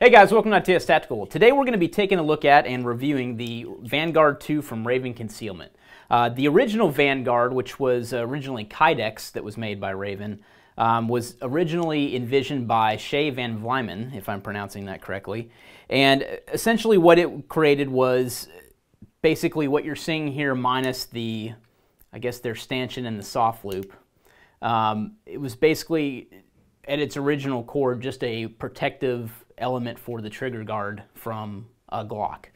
Hey guys, welcome to ITS Tactical. Today we're going to be taking a look at and reviewing the Vanguard 2 from Raven Concealment. Uh, the original Vanguard, which was originally Kydex that was made by Raven, um, was originally envisioned by Shay Van Vlymen, if I'm pronouncing that correctly. And essentially what it created was basically what you're seeing here minus the, I guess their stanchion and the soft loop. Um, it was basically, at its original core, just a protective element for the trigger guard from a Glock.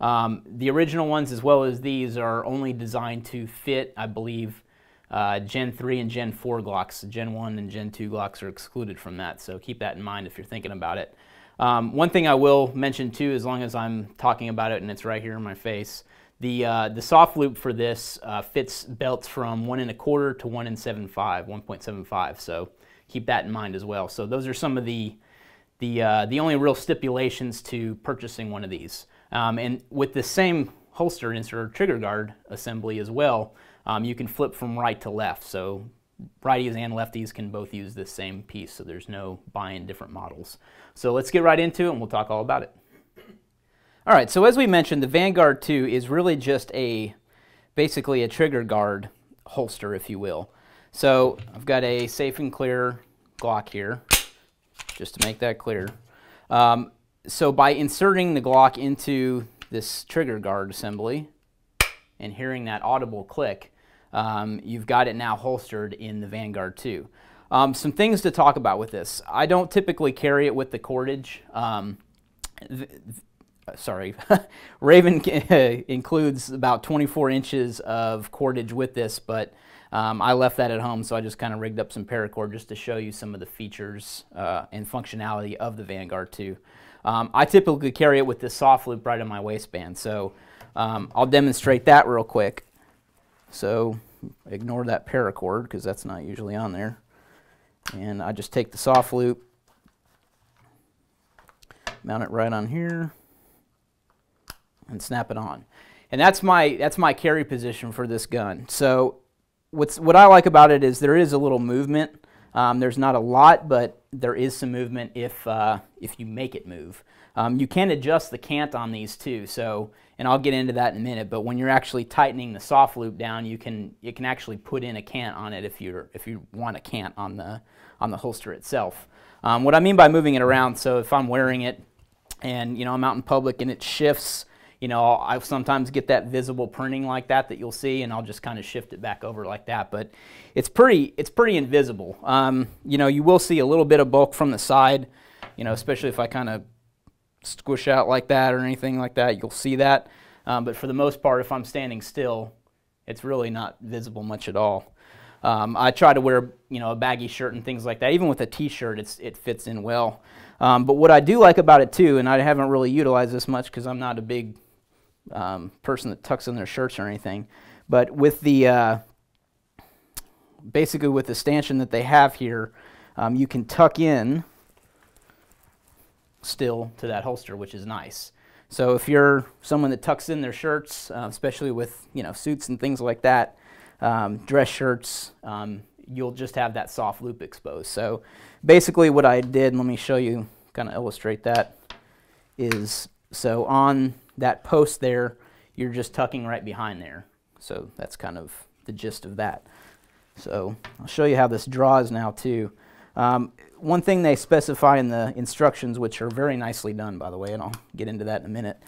Um, the original ones, as well as these, are only designed to fit, I believe, uh, Gen 3 and Gen 4 Glocks. Gen 1 and Gen 2 Glocks are excluded from that, so keep that in mind if you're thinking about it. Um, one thing I will mention too, as long as I'm talking about it and it's right here in my face, the, uh, the soft loop for this uh, fits belts from one and a quarter to one and seven five, 1.75. So keep that in mind as well. So those are some of the the, uh, the only real stipulations to purchasing one of these. Um, and with the same holster insert trigger guard assembly as well, um, you can flip from right to left. So righties and lefties can both use this same piece, so there's no buying different models. So let's get right into it and we'll talk all about it. All right, so as we mentioned, the Vanguard 2 is really just a, basically a trigger guard holster, if you will. So I've got a safe and clear Glock here just to make that clear. Um, so by inserting the Glock into this trigger guard assembly and hearing that audible click, um, you've got it now holstered in the Vanguard 2. Um, some things to talk about with this. I don't typically carry it with the cordage. Um, sorry, Raven includes about 24 inches of cordage with this, but um, I left that at home, so I just kind of rigged up some paracord just to show you some of the features uh, and functionality of the Vanguard 2. Um, I typically carry it with this soft loop right on my waistband, so um, I'll demonstrate that real quick. So ignore that paracord because that's not usually on there. And I just take the soft loop, mount it right on here, and snap it on. And that's my, that's my carry position for this gun. So what's, what I like about it is there is a little movement. Um, there's not a lot, but there is some movement if, uh, if you make it move. Um, you can adjust the cant on these too, so, and I'll get into that in a minute, but when you're actually tightening the soft loop down, you can, you can actually put in a cant on it if, you're, if you want a cant on the, on the holster itself. Um, what I mean by moving it around, so if I'm wearing it and you know I'm out in public and it shifts, you know, I sometimes get that visible printing like that that you'll see, and I'll just kind of shift it back over like that. But it's pretty, it's pretty invisible. Um, you know, you will see a little bit of bulk from the side, you know, especially if I kind of squish out like that or anything like that, you'll see that. Um, but for the most part, if I'm standing still, it's really not visible much at all. Um, I try to wear, you know, a baggy shirt and things like that. Even with a t-shirt, it fits in well. Um, but what I do like about it too, and I haven't really utilized this much because I'm not a big um, person that tucks in their shirts or anything. But with the, uh, basically with the stanchion that they have here, um, you can tuck in still to that holster, which is nice. So if you're someone that tucks in their shirts, uh, especially with you know suits and things like that, um, dress shirts, um, you'll just have that soft loop exposed. So basically what I did, let me show you, kind of illustrate that, is so on that post there, you're just tucking right behind there. So that's kind of the gist of that. So I'll show you how this draws now too. Um, one thing they specify in the instructions, which are very nicely done by the way, and I'll get into that in a minute,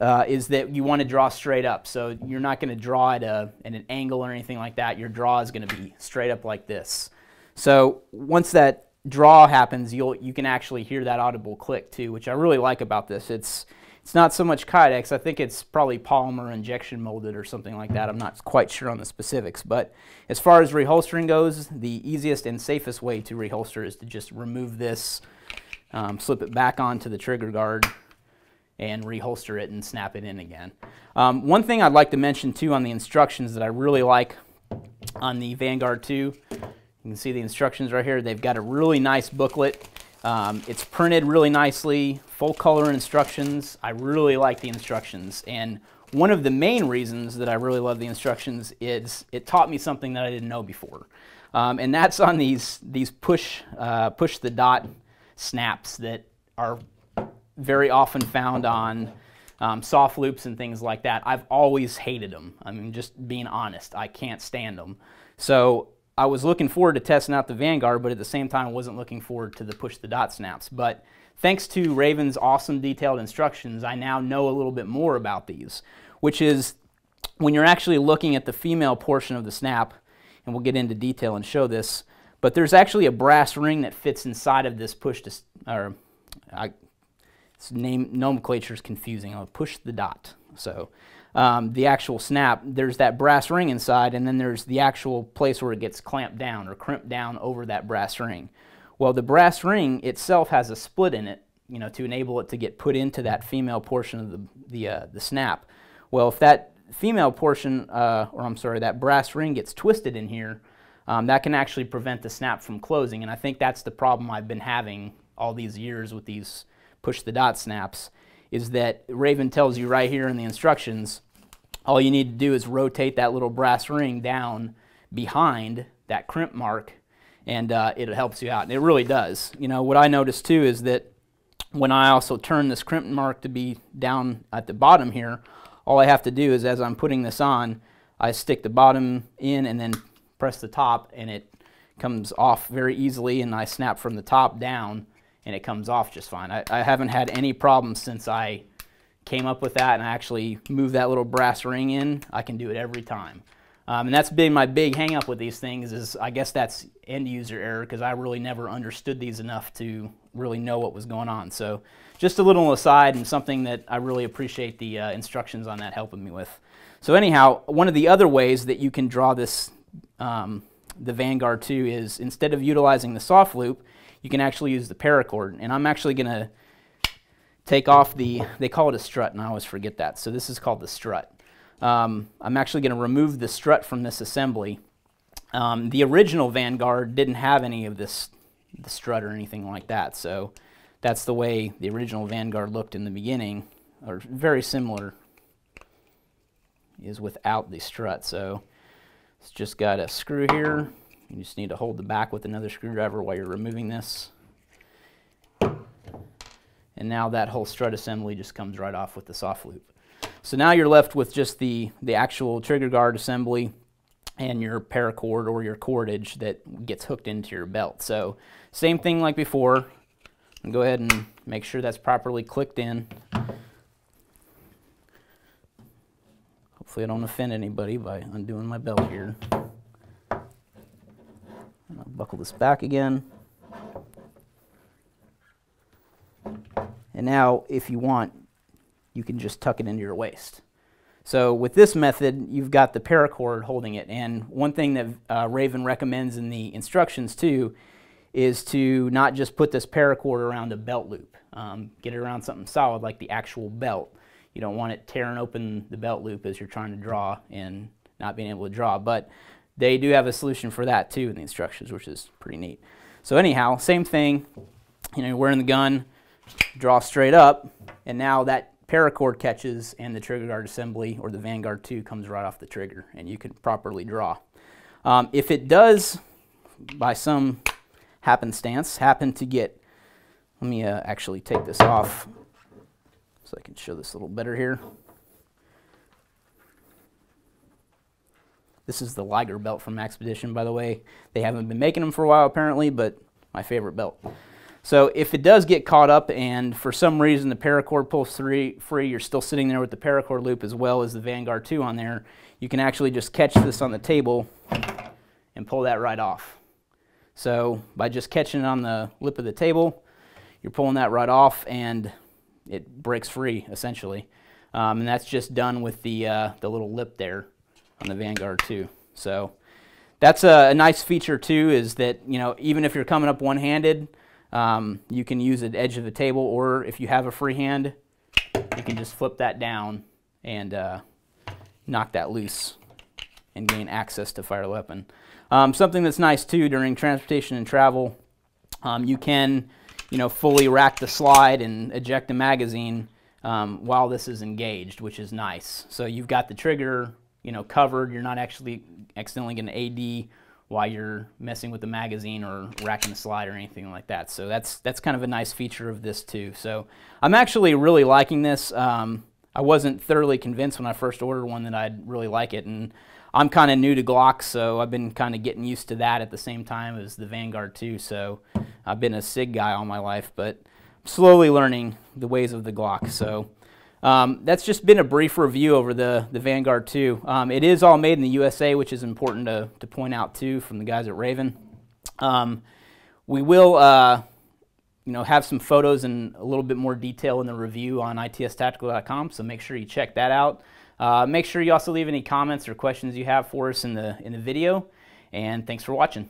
uh, is that you want to draw straight up. So you're not going to draw at, a, at an angle or anything like that. Your draw is going to be straight up like this. So once that draw happens, you'll, you can actually hear that audible click too, which I really like about this. It's, it's not so much Kydex. I think it's probably polymer injection molded or something like that. I'm not quite sure on the specifics. But as far as reholstering goes, the easiest and safest way to reholster is to just remove this, um, slip it back onto the trigger guard, and reholster it and snap it in again. Um, one thing I'd like to mention too on the instructions that I really like on the Vanguard 2, you can see the instructions right here. They've got a really nice booklet um, it's printed really nicely, full color instructions. I really like the instructions. And one of the main reasons that I really love the instructions is it taught me something that I didn't know before. Um, and that's on these, these push, uh, push the dot snaps that are very often found on um, soft loops and things like that. I've always hated them. I mean, just being honest, I can't stand them. So I was looking forward to testing out the Vanguard, but at the same time, wasn't looking forward to the push the dot snaps. But thanks to Raven's awesome detailed instructions, I now know a little bit more about these, which is when you're actually looking at the female portion of the snap, and we'll get into detail and show this, but there's actually a brass ring that fits inside of this push to, or I, name nomenclature is confusing. I'll push the dot. So um, the actual snap, there's that brass ring inside, and then there's the actual place where it gets clamped down or crimped down over that brass ring. Well, the brass ring itself has a split in it, you know, to enable it to get put into that female portion of the the, uh, the snap. Well, if that female portion, uh, or I'm sorry, that brass ring gets twisted in here, um, that can actually prevent the snap from closing. And I think that's the problem I've been having all these years with these push the dot snaps, is that Raven tells you right here in the instructions, all you need to do is rotate that little brass ring down behind that crimp mark and uh, it helps you out. And it really does. You know, what I noticed too is that when I also turn this crimp mark to be down at the bottom here, all I have to do is as I'm putting this on, I stick the bottom in and then press the top and it comes off very easily and I snap from the top down and it comes off just fine. I, I haven't had any problems since I came up with that and I actually moved that little brass ring in. I can do it every time. Um, and that's been my big hangup with these things is I guess that's end user error because I really never understood these enough to really know what was going on. So just a little aside and something that I really appreciate the uh, instructions on that helping me with. So anyhow, one of the other ways that you can draw this, um, the Vanguard 2 is instead of utilizing the soft loop, you can actually use the paracord. And I'm actually going to take off the, they call it a strut and I always forget that. So this is called the strut. Um, I'm actually going to remove the strut from this assembly. Um, the original Vanguard didn't have any of this the strut or anything like that. So that's the way the original Vanguard looked in the beginning, or very similar is without the strut. So it's just got a screw here. You just need to hold the back with another screwdriver while you're removing this. And now that whole strut assembly just comes right off with the soft loop. So now you're left with just the, the actual trigger guard assembly and your paracord or your cordage that gets hooked into your belt. So same thing like before. Go ahead and make sure that's properly clicked in. Hopefully I don't offend anybody by undoing my belt here. I'll buckle this back again. And now if you want, you can just tuck it into your waist. So with this method, you've got the paracord holding it. And one thing that uh, Raven recommends in the instructions too is to not just put this paracord around a belt loop. Um, get it around something solid like the actual belt. You don't want it tearing open the belt loop as you're trying to draw and not being able to draw. But they do have a solution for that too in the instructions, which is pretty neat. So anyhow, same thing. You know, you're wearing the gun, draw straight up, and now that paracord catches and the trigger guard assembly or the Vanguard 2 comes right off the trigger and you can properly draw. Um, if it does, by some happenstance, happen to get, let me uh, actually take this off so I can show this a little better here. This is the Liger belt from Maxpedition, by the way. They haven't been making them for a while apparently, but my favorite belt. So if it does get caught up and for some reason the paracord pulls free, free, you're still sitting there with the paracord loop as well as the Vanguard 2 on there, you can actually just catch this on the table and pull that right off. So by just catching it on the lip of the table, you're pulling that right off and it breaks free essentially. Um, and that's just done with the, uh, the little lip there on the Vanguard 2. So that's a, a nice feature too is that, you know, even if you're coming up one-handed, um, you can use the edge of the table, or if you have a free hand, you can just flip that down and uh, knock that loose and gain access to fire weapon. Um, something that's nice too during transportation and travel, um, you can, you know, fully rack the slide and eject the magazine um, while this is engaged, which is nice. So you've got the trigger, you know, covered. You're not actually accidentally getting AD while you're messing with the magazine or racking the slide or anything like that. So that's that's kind of a nice feature of this too. So I'm actually really liking this. Um, I wasn't thoroughly convinced when I first ordered one that I'd really like it, and I'm kind of new to Glock, so I've been kind of getting used to that at the same time as the Vanguard too. So I've been a SIG guy all my life, but slowly learning the ways of the Glock. So um, that's just been a brief review over the, the Vanguard 2. Um, it is all made in the USA, which is important to, to point out too from the guys at Raven. Um, we will uh, you know, have some photos and a little bit more detail in the review on itstactical.com, so make sure you check that out. Uh, make sure you also leave any comments or questions you have for us in the, in the video, and thanks for watching.